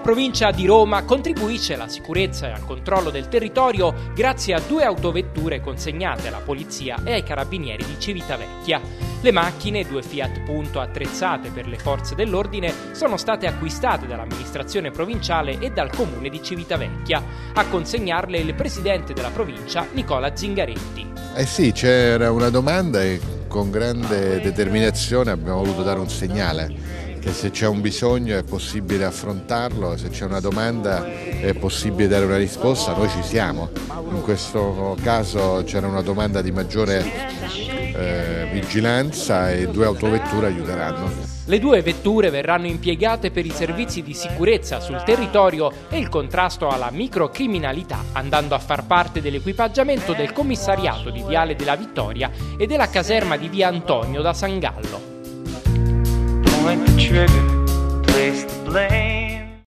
La provincia di Roma contribuisce alla sicurezza e al controllo del territorio grazie a due autovetture consegnate alla polizia e ai carabinieri di Civitavecchia. Le macchine, due Fiat Punto attrezzate per le forze dell'ordine, sono state acquistate dall'amministrazione provinciale e dal comune di Civitavecchia. A consegnarle il presidente della provincia, Nicola Zingaretti. Eh sì, c'era una domanda e con grande determinazione abbiamo voluto dare un segnale che se c'è un bisogno è possibile affrontarlo, se c'è una domanda è possibile dare una risposta, noi ci siamo. In questo caso c'era una domanda di maggiore eh, vigilanza e due autovetture aiuteranno. Le due vetture verranno impiegate per i servizi di sicurezza sul territorio e il contrasto alla microcriminalità, andando a far parte dell'equipaggiamento del commissariato di Viale della Vittoria e della caserma di Via Antonio da San Gallo. moment to trigger.